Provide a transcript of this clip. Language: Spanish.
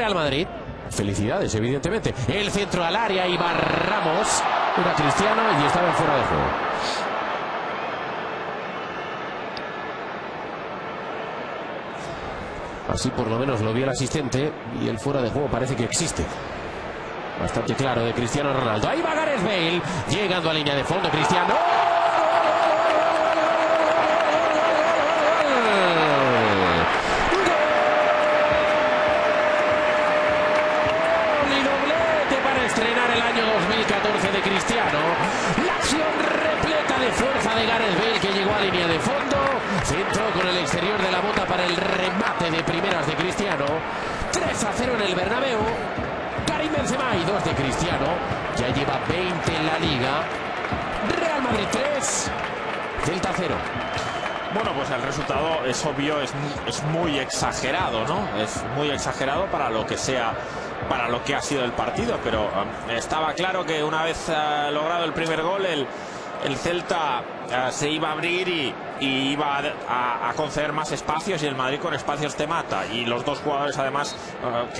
Real Madrid. Felicidades, evidentemente. El centro al área y Ramos. Era Cristiano y estaba fuera de juego. Así por lo menos lo vio el asistente y el fuera de juego parece que existe. Bastante claro de Cristiano Ronaldo. Ahí va Gareth Bale. Llegando a línea de fondo, Cristiano. Estrenar el año 2014 de Cristiano. La acción repleta de fuerza de Gareth Bale que llegó a línea de fondo. Centro con el exterior de la bota para el remate de primeras de Cristiano. 3 a 0 en el Bernabéu. Karim Benzema y 2 de Cristiano. Ya lleva 20 en la liga. Real Madrid 3. Celta 0. Bueno, pues el resultado es obvio, es, es muy exagerado, ¿no? Es muy exagerado para lo que sea, para lo que ha sido el partido, pero um, estaba claro que una vez uh, logrado el primer gol, el, el Celta uh, se iba a abrir y, iba a, conceder más espacios y el Madrid con espacios te mata. Y los dos jugadores además que